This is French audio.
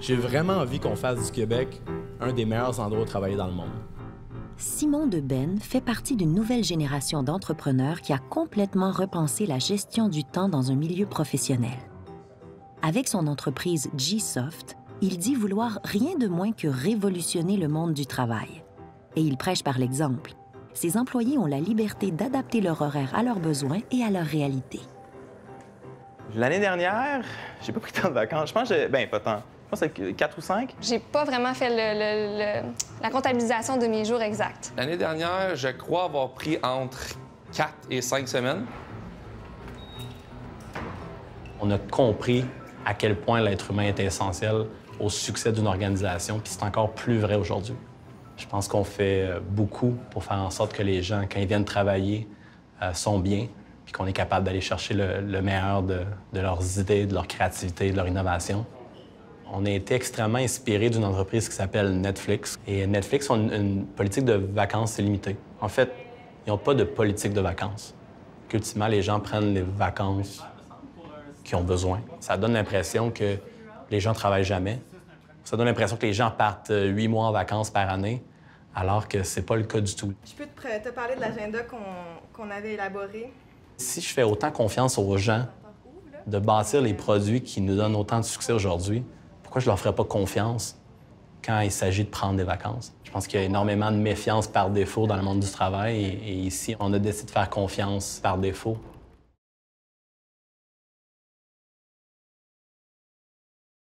J'ai vraiment envie qu'on fasse du Québec un des meilleurs endroits où travailler dans le monde. Simon de Ben fait partie d'une nouvelle génération d'entrepreneurs qui a complètement repensé la gestion du temps dans un milieu professionnel. Avec son entreprise G-Soft, il dit vouloir rien de moins que révolutionner le monde du travail. Et il prêche par l'exemple. Ses employés ont la liberté d'adapter leur horaire à leurs besoins et à leur réalité. L'année dernière, j'ai pas pris tant de vacances. Je pense que j'ai... Ben, pas tant. Je pense que c'est 4 ou 5. J'ai pas vraiment fait le- le- le- la comptabilisation de mes jours exacts. L'année dernière, je crois avoir pris entre 4 et 5 semaines. On a compris à quel point l'être humain est essentiel au succès d'une organisation, puis c'est encore plus vrai aujourd'hui. Je pense qu'on fait euh, beaucoup pour faire en sorte que les gens, quand ils viennent travailler, euh, sont bien, puis qu'on est capable d'aller chercher le, le meilleur de, de leurs idées, de leur créativité, de leur innovation. On a été extrêmement inspiré d'une entreprise qui s'appelle Netflix. Et Netflix ont une, une politique de vacances illimitée. En fait, ils n'ont pas de politique de vacances. Qu'ultimement, les gens prennent les vacances qu'ils ont besoin. Ça donne l'impression que les gens travaillent jamais. Ça donne l'impression que les gens partent euh, huit mois en vacances par année, alors que c'est pas le cas du tout. Je peux te, parler de l'agenda qu'on qu'on avait élaboré? Si je fais autant confiance aux gens de bâtir les produits qui nous donnent autant de succès aujourd'hui, pourquoi je leur ferais pas confiance quand il s'agit de prendre des vacances? Je pense qu'il y a énormément de méfiance par défaut dans le monde du travail et, ici, on a décidé de faire confiance par défaut